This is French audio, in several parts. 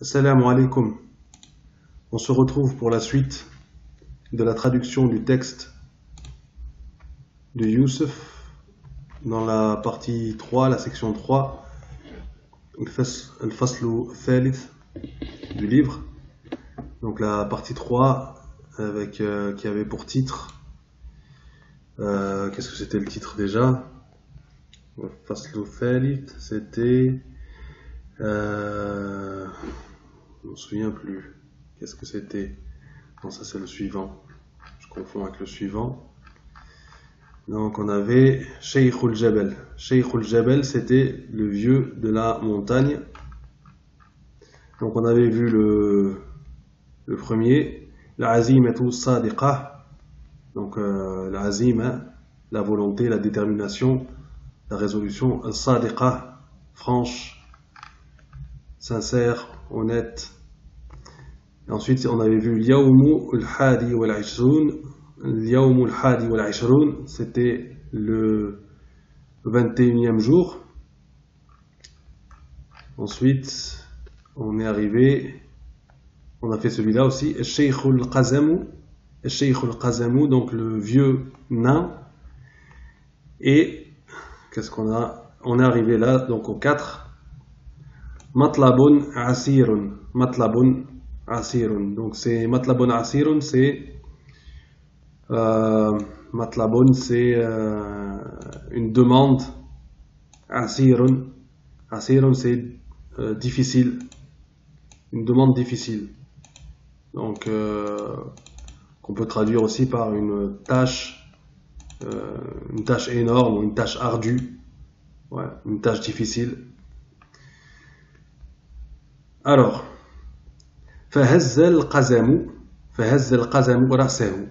Assalamu alaikum. On se retrouve pour la suite de la traduction du texte de Youssef dans la partie 3, la section 3, Al-Faslu Thalith du livre. Donc la partie 3 avec, euh, qui avait pour titre, euh, qu'est-ce que c'était le titre déjà? Al-Faslu Thalith, c'était... Euh, je me souviens plus. Qu'est-ce que c'était? Non, ça c'est le suivant. Je confonds avec le suivant. Donc on avait Sheikhul Jabal. Sheikhul Jabal, c'était le vieux de la montagne. Donc on avait vu le, le premier, l'azimatu sadiqah. Donc euh, l'azima, la volonté, la détermination, la résolution, sadiqah, franche, sincère, honnête. Ensuite, on avait vu Yawmu al-Hadi wal-Ishroun. Al-Hadi c'était le 21e jour. Ensuite, on est arrivé, on a fait celui-là aussi, Sheikh al-Qazamu. Sheikh al-Qazamu, donc le vieux nain. Et, qu'est-ce qu'on a? On est arrivé là, donc au 4. Matlabun asirun. Matlabun asirun. Donc c'est matlabun asirun, c'est euh, matlabun, c'est euh, une demande. Asirun. Asirun, c'est euh, difficile. Une demande difficile. Donc euh, qu'on peut traduire aussi par une tâche, une tâche énorme une tâche ardue. Ouais, une tâche difficile. Alors, فهز القزم فهز القزم رأسه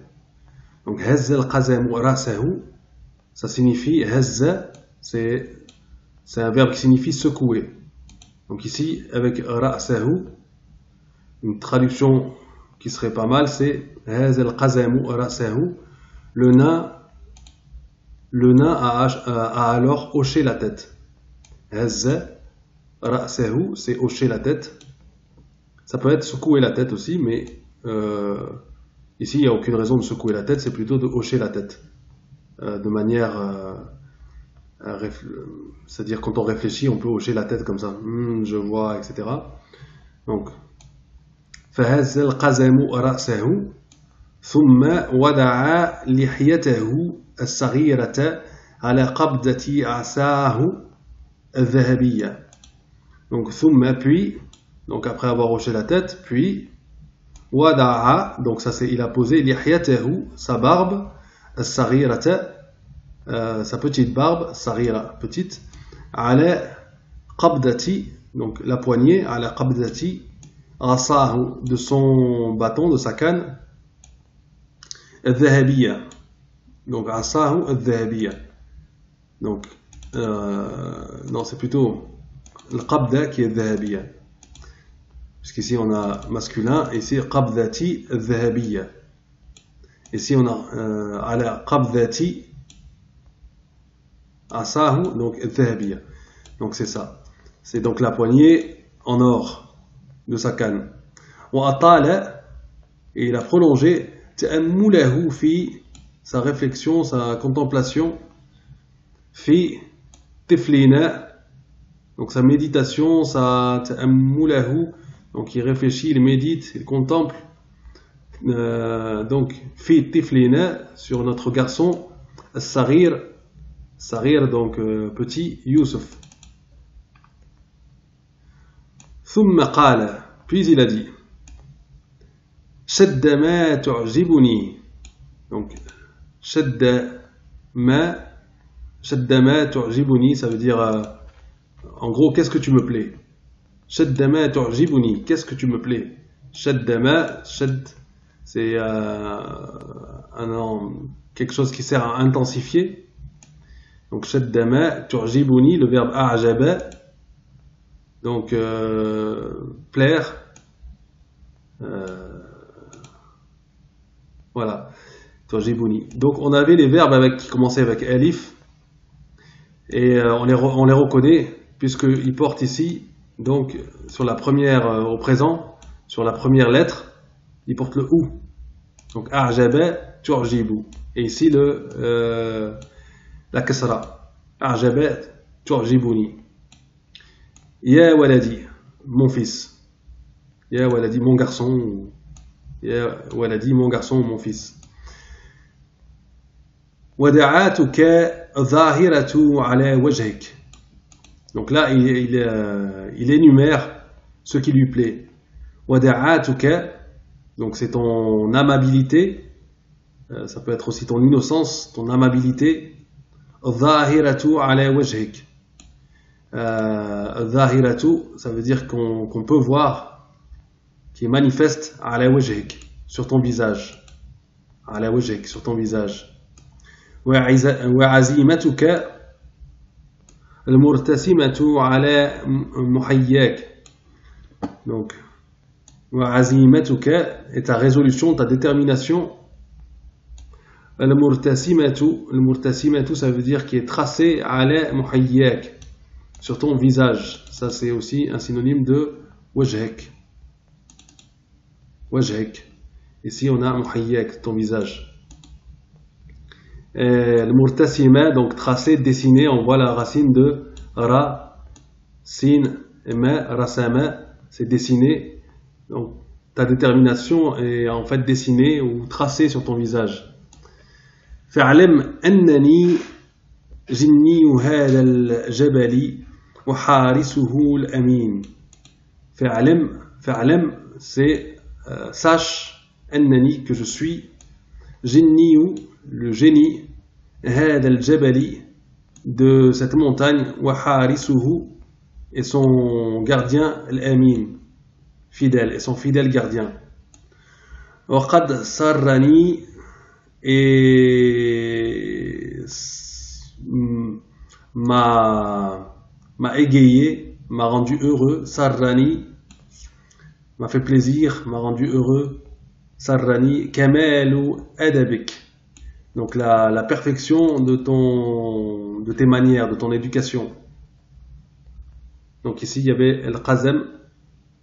donc هز القزم رأسه ça signifie هز c'est c'est un verbe qui signifie secouer donc ici avec رأسه une traduction qui serait pas mal c'est هز القزم رأسه le nain le nain a, a alors hoché la tête هز رأسه c'est hocher la tête ça peut être secouer la tête aussi, mais euh, ici, il n'y a aucune raison de secouer la tête, c'est plutôt de hocher la tête. Euh, de manière. Euh, c'est-à-dire, quand on réfléchit, on peut hocher la tête comme ça. Hmm, je vois, etc. Donc. فهز القزم رأسه ثم وضع لحيته الصغيرة على قبضة عصاه الذهبية. Donc, ثم puis donc après avoir hoché la tête, puis wada'a, donc ça c'est il a posé lihyatahu, sa barbe, euh, sa petite barbe, sarira, petite, ala qabdati, donc la poignée, ala qabdati, asahu, de son bâton, de sa canne, dhahabiya, donc asahu dhahabiya. Donc, euh, non, c'est plutôt le qabda qui est dhahabiya. Puisqu'ici on a masculin, ici qabdati dhahabiyya. Ici on a euh, ala qabdati asahu, donc dhahabiyya. Donc c'est ça. C'est donc la poignée en or de sa canne. Wa atala, et il a prolongé ta'ammulahu fi sa réflexion, sa contemplation fi tiflina donc sa méditation, sa ta'ammulahu donc il réfléchit, il médite, il contemple. Euh, donc, fi tiflina sur notre garçon, Sarir, Sarir donc euh, petit Youssef. Puis il a dit Shadda ma tu'jibuni. Donc, Shadda ma, shadda ma tu'jibuni, ça veut dire euh, en gros, qu'est-ce que tu me plais? Shaddama tu'jibuni, qu'est-ce que tu me plais? Shaddama, shad, c'est euh, quelque chose qui sert à intensifier. Donc shaddama tu'jibuni, le verbe a'jaba, donc euh, plaire. Euh, voilà, tu'jibuni. Donc on avait les verbes avec, qui commençaient avec alif et euh, on, les, on les reconnaît puisqu'ils portent ici donc sur la première, euh, au présent, sur la première lettre, il porte le ou. Donc a'jaba turjibu. Et ici le euh, la kasra. A'jaba turjibuni. Ya waladi, mon fils. Ya waladi, mon garçon. Ya waladi, mon garçon, mon fils. ودعاتك ظاهرة على وجهك donc là, euh, il, énumère ce qui lui plaît. Donc c'est ton amabilité, euh, ça peut être aussi ton innocence, ton amabilité. Euh, ça veut dire qu'on qu peut voir, qui est manifeste sur ton visage. Sur ton visage. Wa'azimatuka المرتسمة على محياك donc وعزيمتك et ta résolution ta détermination المرتسمة المرتسمة ça veut dire qui est tracé على محياك sur ton visage ça c'est aussi un synonyme de وجهك وجهك ici on a محياك ton visage le murtasima, donc tracé, dessiné, on voit la racine de ra, sin, ma, rasama, c'est dessiné. Donc ta détermination est en fait dessinée ou tracée sur ton visage. فاعلم أنني جني هذا الجبل وحارسه الأمين فاعلم فاعلم c'est euh, sache أنني que je suis جني le génie هذا الجبل de cette montagne et son gardien l'amin fidèle et son fidèle gardien. sarrani et m'a égayé m'a rendu heureux. sarrani m'a fait plaisir m'a rendu heureux. sarrani kamalu adabik donc la, perfection de, tes manières, de ton éducation. Donc ici il y avait El Qazem,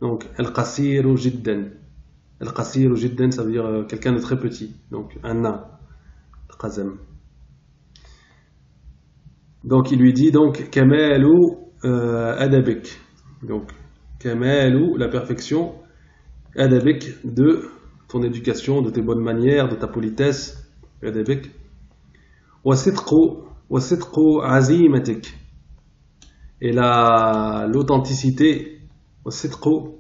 donc El Qasiru Jidden. El Qasiru Jidden, ça veut dire euh, quelqu'un de très petit, donc un nain. El Qazem. Donc il lui dit donc Kamalu euh, Adabik. Donc Kamalu, la perfection, Adabik de ton éducation, de tes bonnes manières, de ta politesse. أدبك وصدق وصدق عزيمتك et la l'authenticité وصدق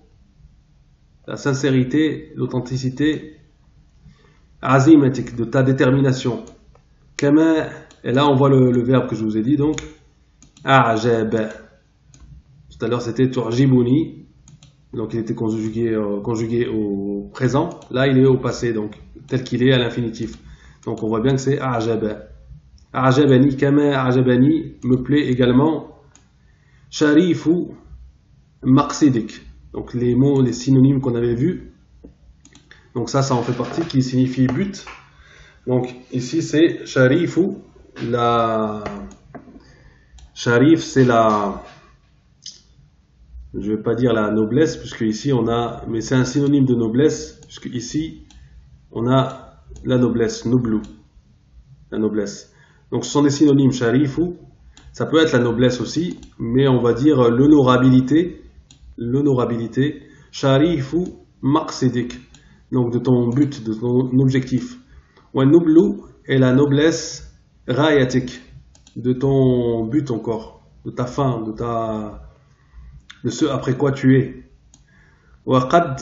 la sincérité l'authenticité عزيمتك de ta détermination كما et là on voit le, le verbe que je vous ai dit donc أعجب tout à l'heure c'était turjibuni donc il était conjugué, euh, conjugué au présent là il est au passé donc tel qu'il est à l'infinitif donc on voit bien que c'est A'jaba. A'jabani, kama A'jabani me plaît également. Sharifu maqsidik. Donc les mots, les synonymes qu'on avait vus. Donc ça, ça en fait partie qui signifie but. Donc ici c'est Sharifu, la. Sharif, c'est la. Je ne vais pas dire la noblesse, puisque ici on a. Mais c'est un synonyme de noblesse, puisque ici on a la noblesse, nublu, la noblesse. Donc ce sont des synonymes sharifu, ça peut être la noblesse aussi, mais on va dire l'honorabilité, l'honorabilité, sharifu maqsidik, donc de ton but, de ton objectif. Wa nublu est la noblesse rayatik, de ton but encore, de ta fin, de ta de ce après quoi tu es. وقد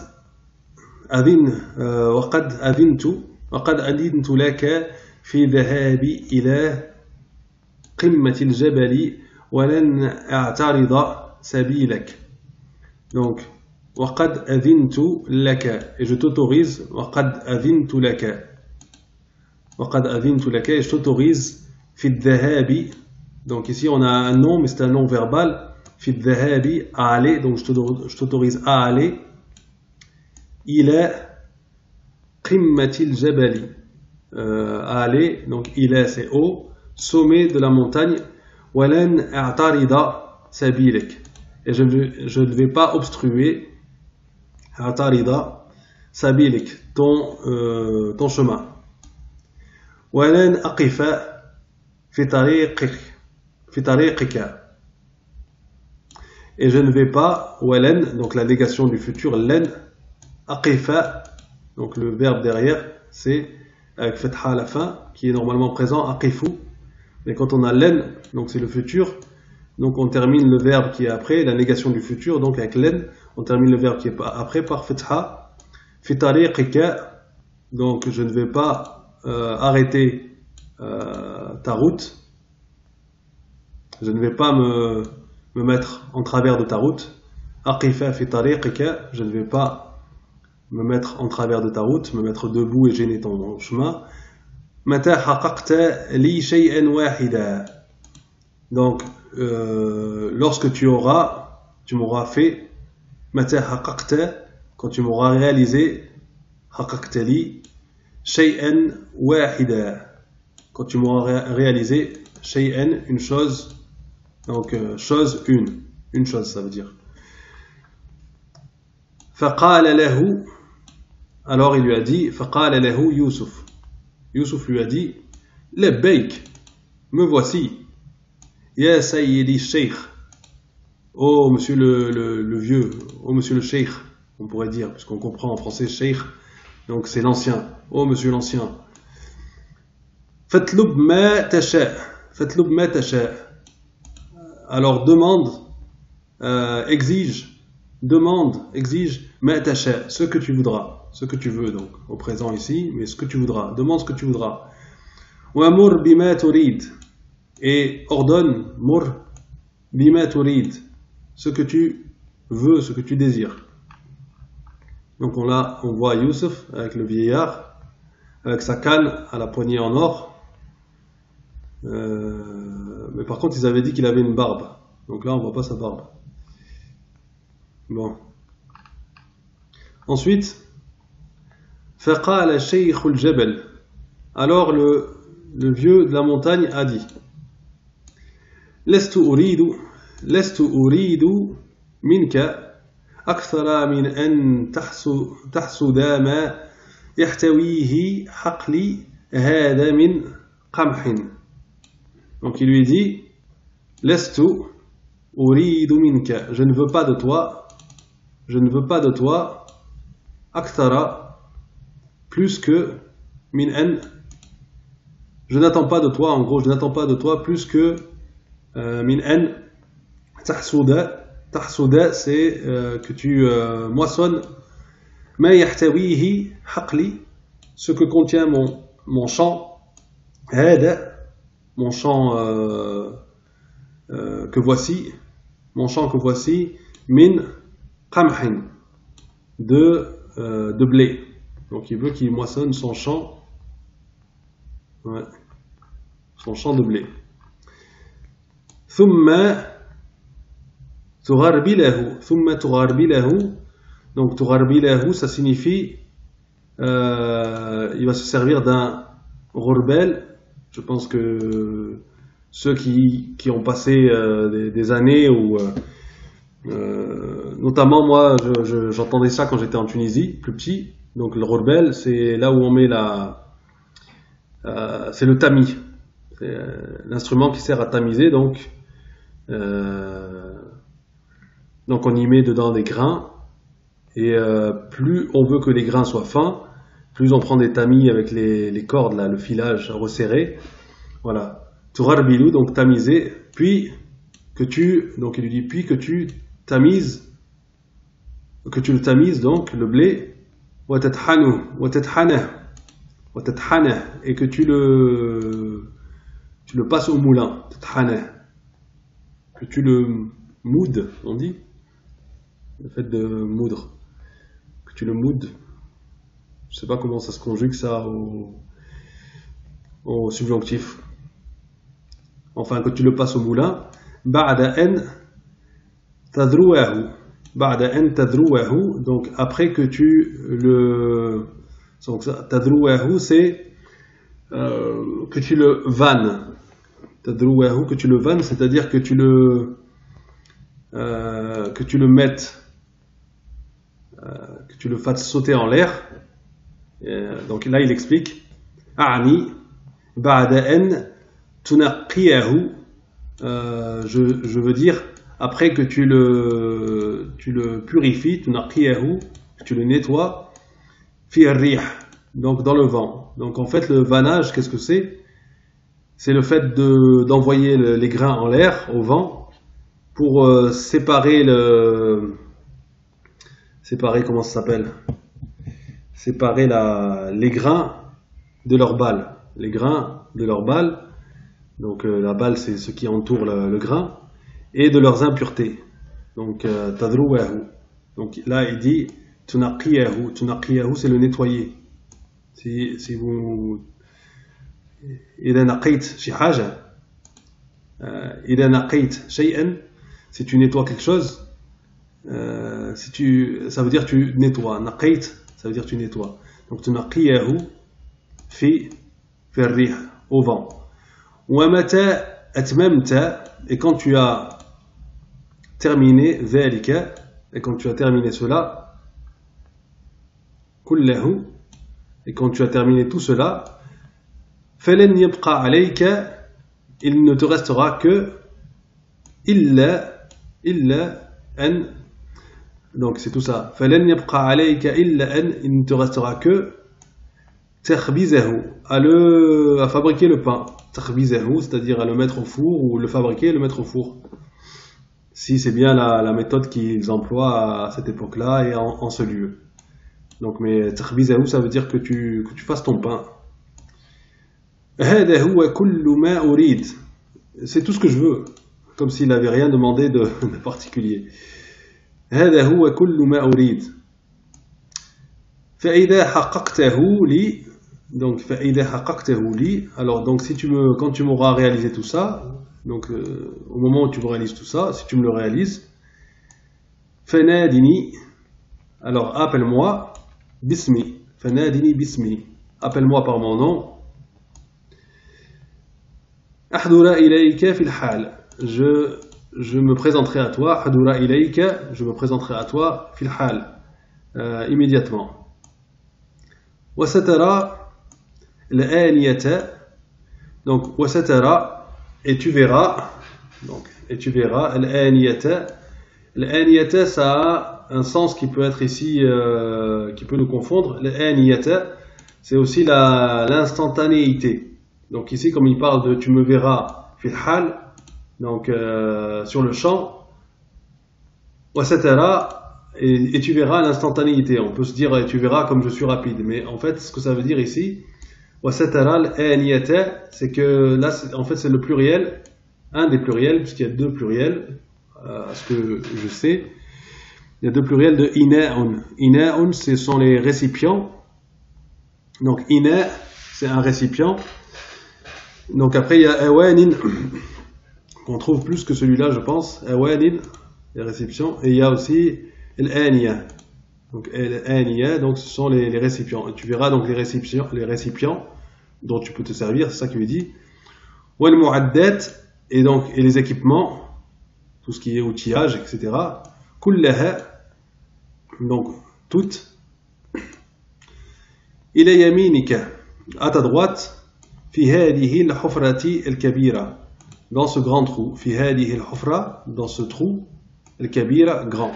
أذن وقد أذنت وقد أذنت لك في ذهابي إلى قمة الجبل ولن أعترض سبيلك. دونك وقد أذنت لك. جوتوغيز وقد أذنت لك. وقد أذنت لك جوتوغيز في الذهاب. دونك ici on a un nom mais c'est un nom verbal. في الذهاب à aller. Donc je t'autorise à إلى Qimmatil Jabali, euh, à aller, donc il est c'est haut, sommet de la montagne, Walan A'tarida Sabilik, et je, ne vais pas obstruer A'tarida Sabilik, ton, euh, ton chemin. Walan Aqifa fitariqik. Et je ne vais pas, Walan, donc la négation du futur, Len Aqifa donc le verbe derrière c'est avec fatha à la fin qui est normalement présent aqifu. Mais quand on a len donc c'est le futur. Donc on termine le verbe qui est après la négation du futur donc avec len on termine le verbe qui est après par fatha fi donc je ne vais pas euh, arrêter euh, ta route. Je ne vais pas me me mettre en travers de ta route. Je ne vais pas me mettre en travers de ta route, me mettre debout et gêner ton chemin. Donc, euh, lorsque tu auras, tu m'auras fait, quand tu m'auras réalisé, quand tu m'auras réalisé, une chose donc, euh, chose une. Une chose, ça veut dire. فقال له alors il lui a dit فقال له Youssouf Youssouf lui a dit لبيك me voici يا سيدي الشيخ oh monsieur le, le, le vieux oh monsieur le sheikh on pourrait dire puisqu'on comprend en français sheikh donc c'est l'ancien oh monsieur l'ancien فاطلب ما تشاء فاطلب ما تشاء alors demande, euh, exige, demande, exige, ma'tasha, ce que tu voudras, ce que tu veux donc, au présent ici, mais ce que tu voudras, demande ce que tu voudras. Wa'mur bima turid, et ordonne, mur bima turid, ce que tu veux, ce que tu désires. Donc on, a, on voit Youssef avec le vieillard, avec sa canne à la poignée en or, euh, mais par contre, ils avaient dit qu'il avait une barbe. Donc là, on voit pas sa barbe. Bon. Ensuite, Alors le, le vieux de la montagne a dit لست أريد لست أريد منك أكثر من أن تحسد ما يحتويه حقلي هذا من قمح donc il lui dit Lestu uridu minka. Je ne veux pas de toi. Je ne veux pas de toi. Akthara. Plus que min en. Je n'attends pas de toi. En gros, je n'attends pas de toi plus que euh, min en. Tahsuda. Tahsuda, c'est euh, que tu euh, moissonnes. Ma yahtawihi haqli. Ce que contient mon, mon champ. Mon chant euh, euh, que voici, mon chant que voici, min qamhin, de, de blé. Donc il veut qu'il moissonne son champ, ouais, son champ de blé. Thumma تغربله ثم تغربله donc تغربله ça signifie euh, il va se servir d'un rourbel je pense que ceux qui, qui ont passé euh, des, années ou euh, euh, notamment moi j'entendais ça quand j'étais en Tunisie plus petit donc le rourbel c'est là où on met la c'est le tamis l'instrument qui sert à tamiser donc donc on y met dedans des grains et plus on veut que les grains soient fins plus on prend des tamis avec les, cordes, là, le filage resserré. Voilà. Turarbilou, donc tamiser. Puis que tu, donc il lui dit, puis que tu tamises, que tu le tamises, donc le blé, et que tu le, tu le passes au moulin, que tu le moudes, on dit, le fait de moudre, que tu le moudes je sais pas comment ça se conjugue ça au, subjonctif. Enfin, que tu le passes au moulin. Ba'da en. Donc, après que tu le. Donc, tadrouahu, c'est euh, que tu le vannes. Tadrouahu, que tu le vannes, c'est-à-dire que tu le. euh, que tu le mettes, euh, que tu le fasses sauter en l'air. Donc là, il explique A'ni ba'da tunaqiyahu. Je veux dire après que tu le, tu le purifies, que tu le nettoies, donc dans le vent. Donc en fait, le vanage, qu'est-ce que c'est? C'est le fait de- d'envoyer le- les grains en l'air, au vent, pour euh, séparer le. Séparer, comment ça s'appelle? Séparer la, les grains de leur balle. Les grains de leur balle, donc euh, la balle c'est ce qui entoure le grain, et de leurs impuretés. Donc, euh, tadrouahu. Donc là, il dit tunaqiyahu. Tunaqiyahu, c'est le nettoyer. Si, si vous إذا نقيت شي حاجة euh, إذا نقيت شيئا si tu nettoies quelque chose euh, si tu ça veut dire tu nettoies نقيت ça veut dire tu nettoies donc تنقيه في في الريح au vent ومتى أتممت et quand tu as terminé ذلك et quand tu as terminé cela كله et quand tu as terminé tout cela فلن يبقى عليك il ne te restera que إلا إلا أن donc c'est tout ça فلن يبقى عليك إلا أن il ne te restera que تخبزه à le à fabriquer le pain تخبزه c'est-à-dire à le mettre au four ou le fabriquer et le mettre au four si c'est bien la, la méthode qu'ils emploient à cette époque-là et en, en ce lieu donc mais تخبزه ça veut dire que tu que tu fasses ton pain هذا هو كل ما أريد c'est tout ce que je veux comme s'il n'avait rien demandé de, de particulier هذا هو كل ما أريد فإذا حققته لي donc فإذا حققته لي alors donc si tu me quand tu m'auras réalisé tout ça donc, euh, au moment où tu me réalises tout ça, si tu me le réalises, Fenadini, alors appelle-moi Bismi. Fenadini Bismi. Appelle-moi par mon nom. Ahdura ilayka fil hal. Je, je me présenterai à toi. Ahdura ilayka. Je me présenterai à toi fil hal. Euh, immédiatement. Wasatara l'aniyata. Donc, wasatara et tu verras, donc, et tu verras, l'aniyata, l'aniyata, ça a un sens qui peut être ici, euh, qui peut nous confondre. L'aniyata, c'est aussi l'instantanéité. Donc ici, comme il parle de tu me verras, filhal, donc euh, sur le champ, wasatara, et, et tu verras l'instantanéité. On peut se dire, tu verras comme je suis rapide. Mais en fait, ce que ça veut dire ici, c'est que là, en fait, c'est le pluriel, un des pluriels, puisqu'il y a deux pluriels, euh, à ce que je sais. Il y a deux pluriels de ina'un. Ina'un, ce sont les récipients. Donc, ina, c'est un récipient. Donc après, il y a awanin, qu'on trouve plus que celui-là, je pense. Awanin, les récipients. Et il y a aussi l'ania. Donc donc ce sont les, récipients. Tu verras donc les récipients, les récipients dont tu peux te servir, c'est ça qu'il lui dit. Wal mu'addat, et donc et les équipements, tout ce qui est outillage, etc. Kullaha, donc toutes. إلى يمينك à ta droite في هذه الحفرة الكبيرة dans ce grand trou في هذه الحفرة dans ce trou الكبيرة grand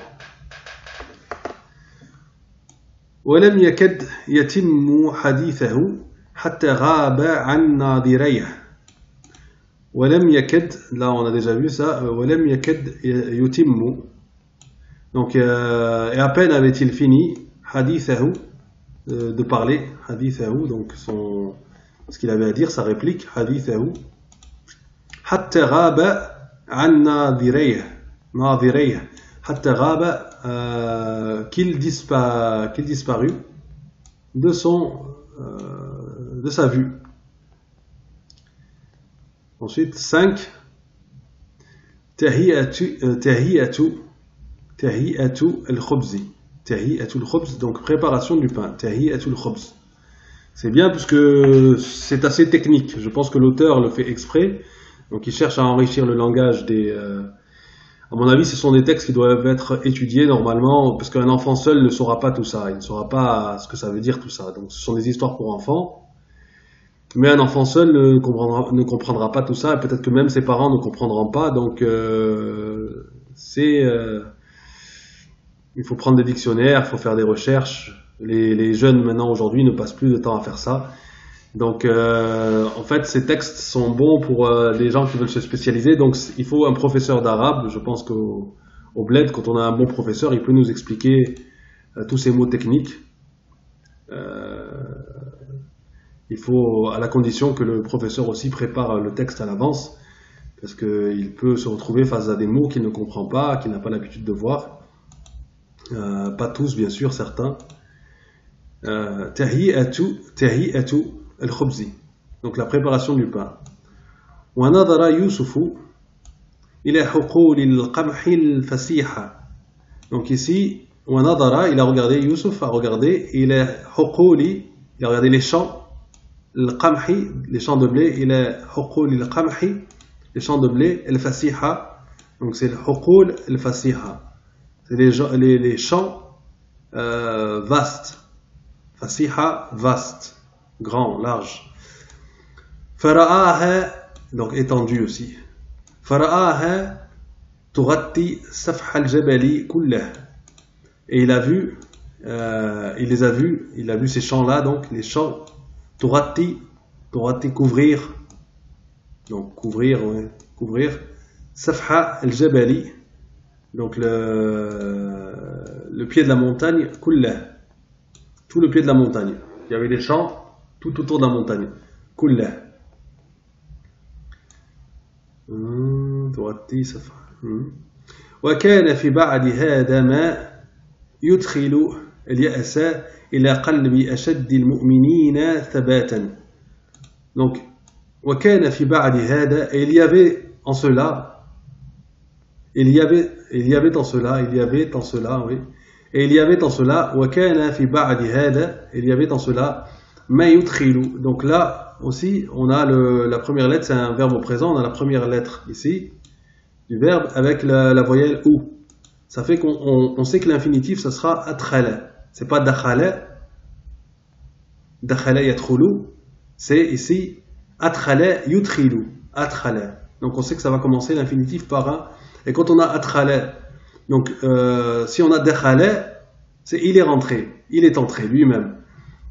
ولم يكد يتم حديثه حتى غاب عن ناظريه ولم يكد là on a déjà vu ça ولم يكد يتم donc euh, et à peine avait-il fini حديثه euh, de parler حديثه donc son ce qu'il avait à dire sa réplique حديثه حتى غاب عن ناظريه ناظريه حتى غاب euh, qu'il dispa, qu'il disparut de son euh, de sa vue. Ensuite, 5. Euh, Tahiyatu al-khubzi. Tahiyatu al-khubz, donc préparation du pain. Tahiyatu al-khubz. C'est bien parce que c'est assez technique. Je pense que l'auteur le fait exprès. Donc il cherche à enrichir le langage des. Euh, à mon avis, ce sont des textes qui doivent être étudiés normalement, parce qu'un enfant seul ne saura pas tout ça. Il ne saura pas ce que ça veut dire tout ça. Donc ce sont des histoires pour enfants mais un enfant seul ne comprendra, ne comprendra pas tout ça, et peut-être que même ses parents ne comprendront pas. Donc euh, c'est, euh, il faut prendre des dictionnaires, il faut faire des recherches. Les, les jeunes maintenant aujourd'hui ne passent plus de temps à faire ça. Donc, euh, en fait, ces textes sont bons pour euh, les gens qui veulent se spécialiser. Donc, il faut un professeur d'arabe. Je pense qu'au au bled, quand on a un bon professeur, il peut nous expliquer euh, tous ces mots techniques. Euh, il faut, à la condition que le professeur aussi prépare le texte à l'avance, parce qu'il peut se retrouver face à des mots qu'il ne comprend pas, qu'il n'a pas l'habitude de voir. Euh, pas tous, bien sûr, certains. Tahi'atu, tahi'atu, al-khubzi. Donc la préparation du pain. ونظر يوسف إلى حقول القمح الفسيحة. Donc ici, ونظر, il a regardé, Youssouf a regardé, il a حقول, il a regardé les champs, القمح, les champs de blé, il est les champs de blé, al-fasiha, donc c'est le huqul al-fasiha, c'est les, champs euh, vastes, fasiha, vaste, grand, large. Fara'aha, donc étendu aussi. Fara'aha, tughatti safh al-jabali kullah. Et il a vu, euh, il les a vus, il a vu ces champs-là, donc les champs tughatti, tughatti couvrir, donc couvrir, ouais, couvrir. Safha al-jabali, donc le, le pied de la montagne, kullah, tout le pied de la montagne. Il y avait des champs tout autour de la montagne. كلها تغطي صفحة وكان في بعد هذا ما يدخل اليأس إلى قلب أشد المؤمنين ثباتا donc وكان في بعد هذا et il y avait en cela il y avait il y avait en cela il y avait en cela oui et il y avait en cela وكان في بعد هذا il y avait en cela donc là aussi, on a le, la première lettre, c'est un verbe au présent, on a la première lettre ici du verbe avec la, la voyelle ou. Ça fait qu'on on, on sait que l'infinitif, ça sera atkhale. c'est pas dakhale, dakhale yatrulu, c'est ici atkhale yutrilu, atkhale. Donc on sait que ça va commencer l'infinitif par un. Et quand on a atkhale, donc euh, si on a dakhale, c'est il est rentré, il est entré lui-même.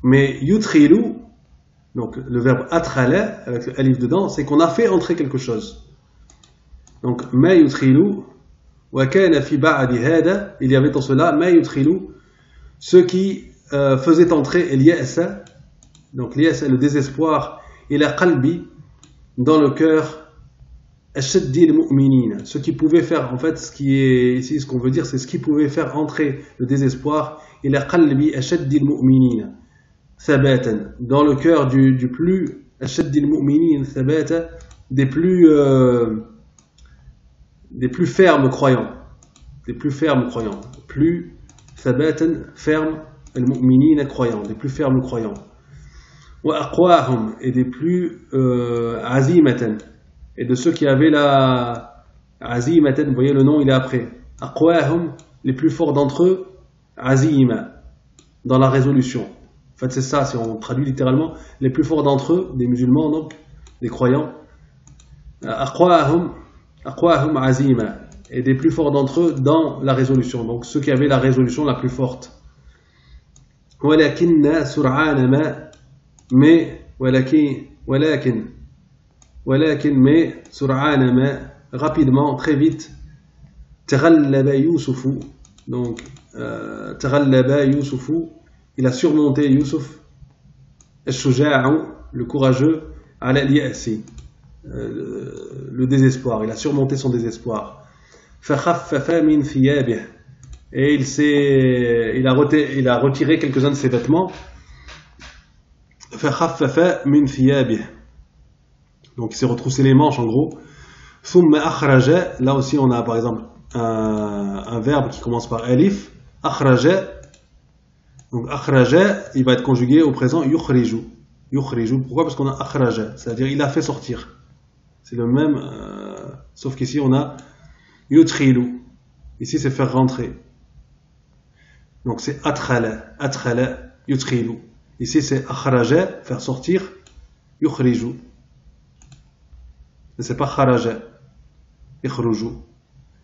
Mais yutrilu, donc le verbe atrala, avec le alif dedans, c'est qu'on a fait entrer quelque chose. Donc ma yutrilu, wa kana fi ba'di hada, il y avait dans cela ma yutrilu, ce qui euh, faisait entrer l'ya'sa, donc l'ya'sa, le désespoir, et la qalbi, dans le cœur, ce qui pouvait faire, en fait, ce qui est ici, ce qu'on veut dire, c'est ce qui pouvait faire entrer le désespoir, et la qalbi ashaddil mu'minina dans le cœur du, du plus des plus euh, des plus fermes croyants. Des plus fermes croyants. Plus Thabatan, ferme, al-mu'minina, croyants, des plus fermes croyants. Wa aqwahum, et des plus euh, et de ceux qui avaient la azimatan, vous voyez le nom, il est après. Aqwahum, les plus forts d'entre eux, azima, dans la résolution. En fait, c'est ça, si on traduit littéralement, les plus forts d'entre eux, des musulmans donc, des croyants, et des plus forts d'entre eux dans la résolution, donc ceux qui avaient la résolution la plus forte. mais mais rapidement très vite donc euh, il a surmonté Youssouf le courageux, euh, le désespoir. Il a surmonté son désespoir. Et il, il, a retiré, il a retiré quelques-uns de ses vêtements. Donc il s'est retroussé les manches en gros. Là aussi on a par exemple un, un verbe qui commence par alif. Donc akhraja, il va être conjugué au présent yukhriju. Yukhriju. Pourquoi? Parce qu'on a akhraja, c'est-à-dire il a fait sortir. C'est le même, euh, sauf qu'ici on a Ici, c'est faire rentrer. Donc, c'est adkhala, adkhala, yudkhilu. Ici, c'est akhraja, faire sortir, yukhriju. Mais c'est pas kharaja, yukhruju.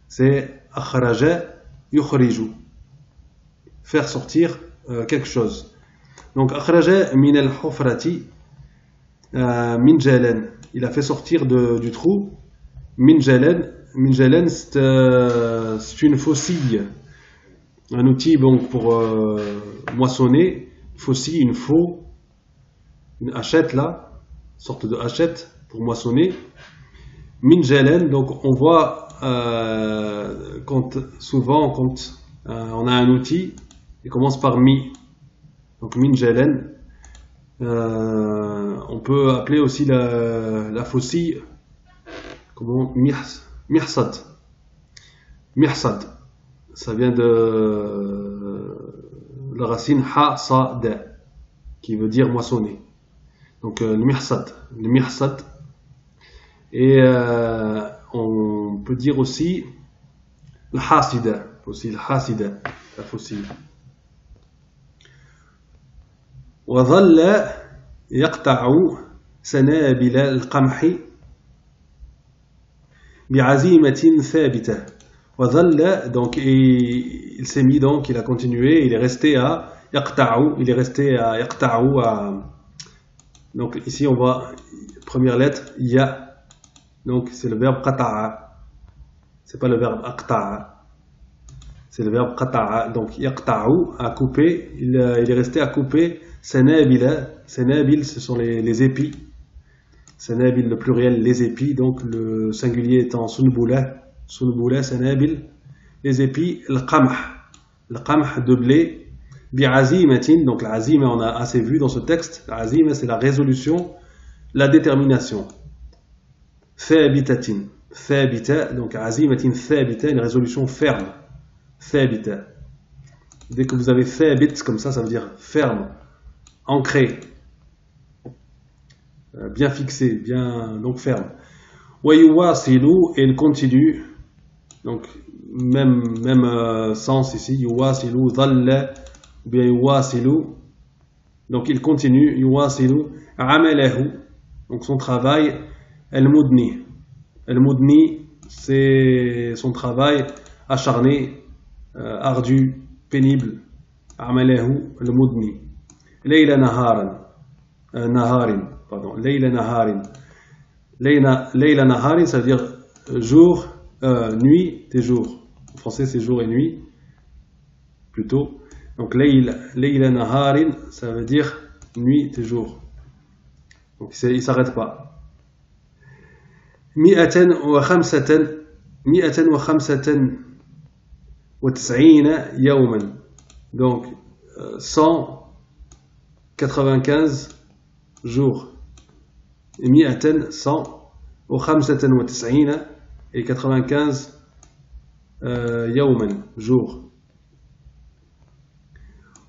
C'est akhraja, yukhriju. Faire sortir euh, quelque chose. Donc, akhraja min al-hufrati euh, min. Il a fait sortir de, du trou min min jalen c'est euh, une faucille. Un outil donc pour euh, moissonner faucille une faux une hachette là sorte de hachette pour moissonner. Min jalen donc on voit euh, souvent quand euh, on a un outil il commence par mi. Donc euh, on peut appeler aussi la, la faucille comment mirsad. Mirsad. Ça vient de la racine ha sa da qui veut dire moissonner. Donc euh, le mirsad, le mirsad. Et euh, on peut dire aussi le hasida, aussi le hasida, la faucille. وظل يقطع سنابل القمح بعزيمة ثابتة وظل donc il s'est mis donc il a continué il est resté à يقطع il est resté à يقطع à donc ici on voit première lettre ya donc c'est le verbe قطع c'est pas le verbe أقطع c'est le verbe قطع donc يقطع à couper il, il est resté à couper Sanabila, Sanabil, ce sont les, les épis. Sanabil, le pluriel, les épis. Donc le singulier étant sunbula, sunbula, Sanabil, les épis. Le qamh, le qamh de blé. Bi'azimatin, donc l'azima, on a assez vu dans ce texte. L'azima, c'est la résolution, la détermination. Thabitatin, thabita, donc azimatin thabita, une résolution ferme. Thabita. Dès que vous avez thabit comme ça, ça veut dire ferme ancré, bien fixé, bien donc ferme. Wayuwasilu et il continue, donc même même euh, sens ici. Yuwasilu dhalla bien yuwasilu. Donc il continue. Yuwasilu amalahu. Donc son travail. El mudni. El mudni c'est son travail acharné, euh, ardu, pénible. Amalahu el mudni. Leila Naharan. Euh, naharin, pardon. Leila Naharin. Leila, Leila Naharin, ça veut dire jour, euh, nuit et jour. En français, c'est jour et nuit, plutôt. Donc, Leila, Leila Naharin, ça veut dire nuit et jour. Donc, il ne s'arrête pas. مئة وخمسة مئة وخمسة وتسعين يوما donc 100 95 jours. مئة 100 وخمسة وتسعين et 95 يوما jour.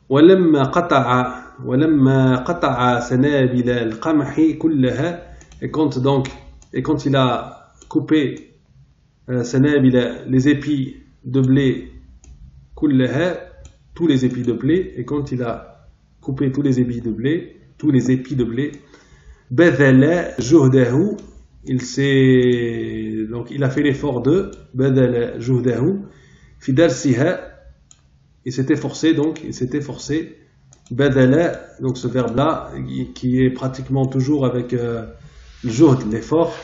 ولما قطع ولما قطع سنابل القمح كلها et quand donc et quand il a coupé سنابل les épis de blé كلها tous les épis de blé et quand il a couper tous les épis de blé, tous les épis de blé. il s'est donc il a fait l'effort de il s'était forcé donc il s'était forcé donc ce verbe là qui est pratiquement toujours avec euh, le juhd l'effort.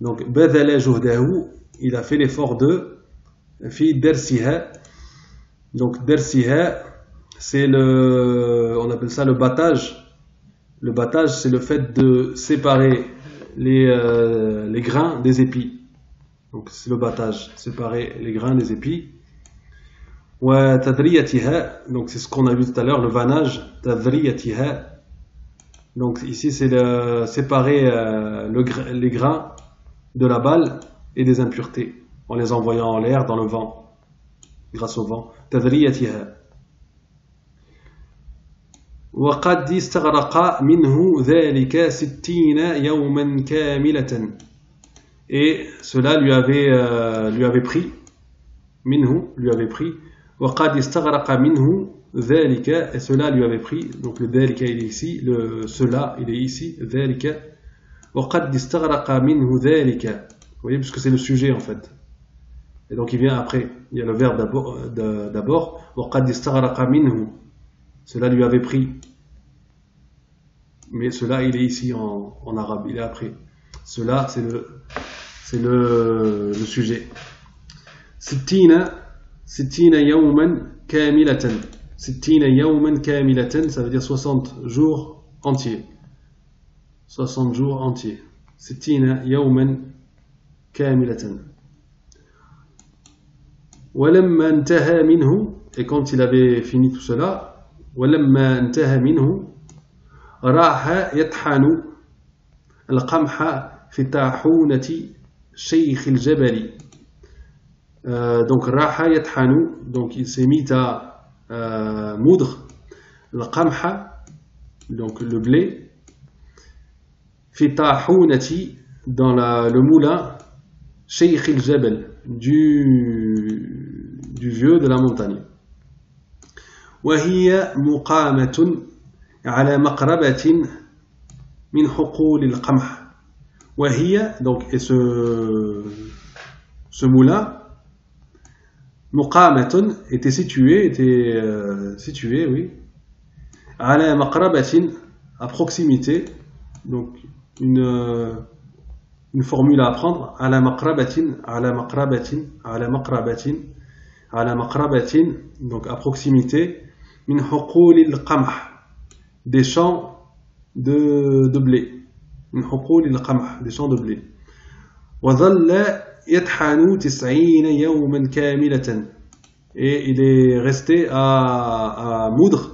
Donc badala il a fait l'effort de fi darsiha donc darsiha c'est le, on appelle ça le battage. Le battage, c'est le fait de séparer les, euh, les grains des épis. Donc c'est le battage, séparer les grains des épis. Donc c'est ce qu'on a vu tout à l'heure, le vanage. Donc ici c'est le, séparer euh, le, les grains de la balle et des impuretés en les envoyant en l'air dans le vent, grâce au vent وقد استغرق منه ذلك ستين يوما كاملة et cela lui avait, euh, lui avait pris, minhu, lui avait pris, وقد استغرق منه ذلك, et cela lui avait pris, donc le ذلك il est ici, le cela il est ici, ذلك, وقد استغرق منه ذلك, vous voyez, puisque c'est le sujet en fait. Et donc il vient après, il y a le verbe d'abord, وقد استغرق منه, cela lui avait pris, mais cela il est ici en, en arabe, il est après. Cela c'est le, c'est le, le sujet. Sittina, sittina yawman kamilatan. Sittina yawman kamilatan, ça veut dire 60 jours entiers. 60 jours entiers. Sittina yawman kamilatan. ولما انتهى منه et quand il avait fini tout cela ولما انتهى منه راح يطحن القمح في طاحونة شيخ الجبل. آه، دونك راح يطحن دونك سميت مودغ آه، القمح دونك لو بلي في طاحونة دون لو مولا شيخ الجبل دو دو فيو دو لا مونتاني وهي مقامة على مقربة من حقول القمح. وهي دونك ce مولا مقامة اتي سيتوي اتي سيتوي oui على مقربة ابروكسيميتي proximité. Donc une une formule à apprendre. على مقربة على مقربة على مقربة على مقربة donc à من حقول القمح. Des champs de de blé من حقول القمح des champs de blé وظل يطحن تسعين يوما كاملة et il est resté à, à moudre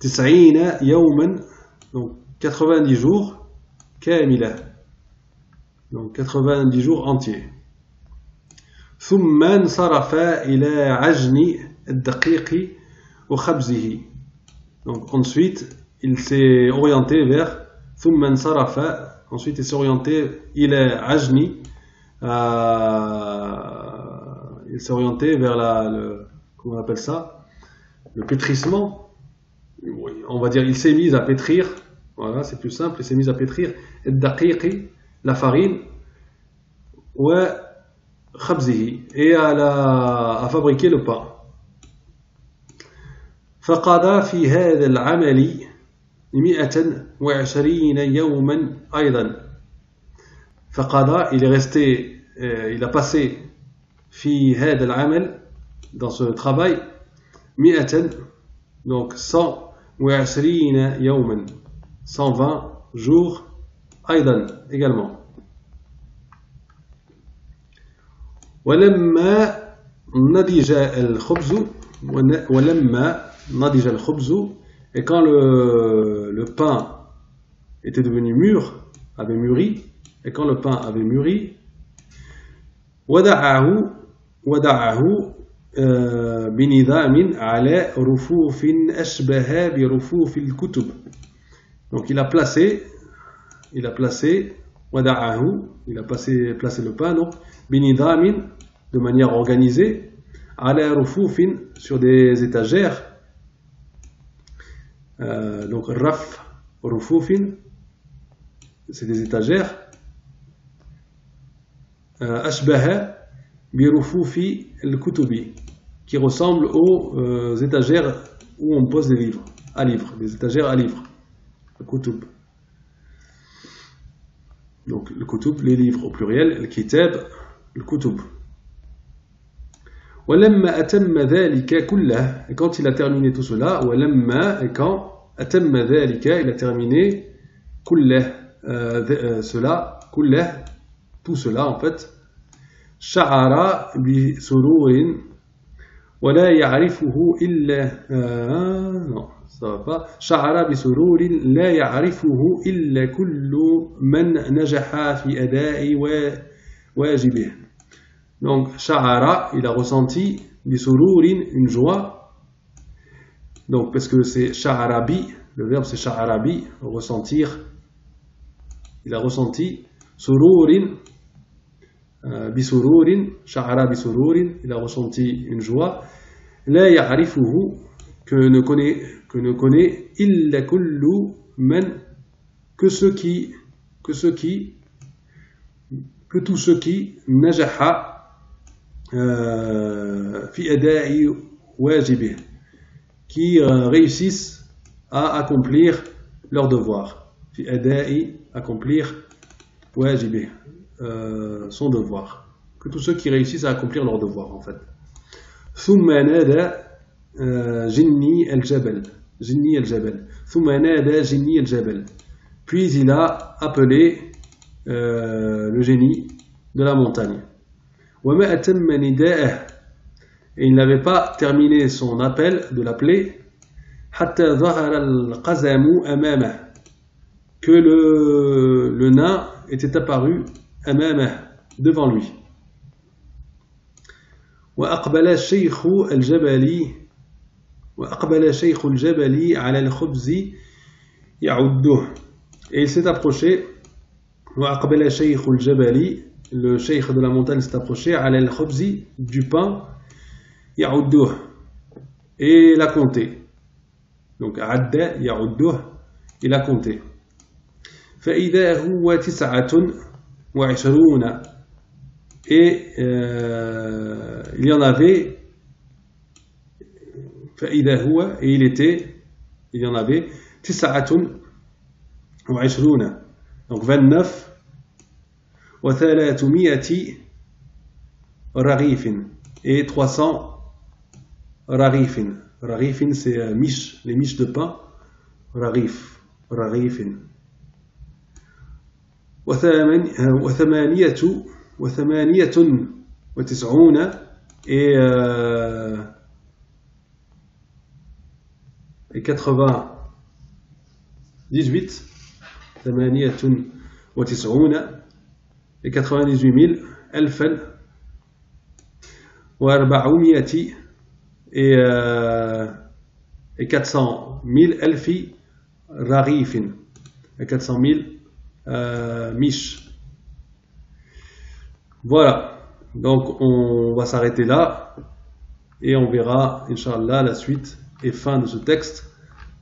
تسعين يوما donc 90 jours كاملة donc 90 jours entiers ثم انصرف إلى عجن الدقيق وخبزه Donc ensuite, il s'est orienté vers ثم Sarafa. Ensuite, il s'est orienté il est Ajni. Euh, il s'est orienté vers la, le, comment on appelle ça? Le pétrissement. On va dire, il s'est mis à pétrir. Voilà, c'est plus simple. Il s'est mis à pétrir. la farine. Et à, la, à fabriquer le pain. فقضى في هذا العمل مئة وعشرين يوما أيضا. فقضى il est resté euh, il a passé في هذا العمل dans ce travail مئة donc 120 يوما. 120 jours أيضا également. ولما نضج الخبز ولما نضج الخبز Et quand le, le pain était devenu mûr, avait mûri, et quand le pain avait mûri, ودعه ودعه بنظام على رفوف أشبه برفوف الكتب donc il a placé il a placé ودعه il a placé, placé le pain donc بنظام de manière organisée على رفوف sur des étagères euh, donc raf, rufufin, c'est des étagères. Euh, ashbaha bi rufufi al-kutubi, qui ressemblent aux euh, étagères où on pose des livres, à livres, des étagères à livres, le kutub. Donc le kutub, les livres au pluriel, le kitab, le kutub. ولما أتم ذلك كله quand il a terminé tout cela ولما et quand أتم ذلك il a terminé كله euh, cela كله tout cela en fait شعر بسرور ولا يعرفه إلا آه شعر بسرور لا يعرفه إلا كل من نجح في أداء واجبه. Donc, Shahara, il a ressenti bisururin, une joie. Donc, parce que c'est sha'arabi, le verbe c'est sha'arabi, ressentir. Il a ressenti sururin, euh, bisururin, sha'ara bisururin, il a ressenti une joie. La ya'rifuhu, que ne connaît, que ne connaît illa kullu men, que ceux qui, que ceux qui, que tous ceux qui, najaha, في أداء واجبه qui réussissent à accomplir leur devoir في أداء accomplir واجبه euh, son devoir que tous ceux qui réussissent à accomplir leur devoir en fait ثم نادى جني الجبل جني الجبل ثم نادى جني الجبل puis il a appelé euh, le génie de la montagne وما أتم نداءه et il n'avait pas terminé son appel de l'appeler حتى ظهر القزم أمامه que le, le nain était apparu أمامه devant lui وأقبل الشيخ الجبلي وأقبل الشيخ الجبلي على الخبز يعده et il s'est approché وأقبل الشيخ الجبلي le cheikh de la montagne s'est approché على الخبز du pain يعده et l'a compté donc عد يعده il a compté فإذا هو تسعة وعشرون et euh, il y en avait فإذا هو et il était il y en avait تسعة وعشرون donc 29 وثلاثمائة رغيف. Et 300 رغيف. رغيف c'est miche les miches de pain. رغيف. رغيف. وثمانية وثمانية وتسعون. Et, euh, et 98 ثمانية وتسعون. les 98 000, Elfen, ou Arba'oumiyati, et, euh, 400 000, Elfi, Rarifin, et 400 000, euh, Mish. Voilà, donc on va s'arrêter là, et on verra, Inch'Allah, la suite et fin de ce texte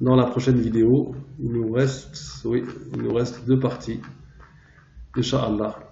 dans la prochaine vidéo. Il nous reste, oui, il nous reste deux parties. Inch'Allah.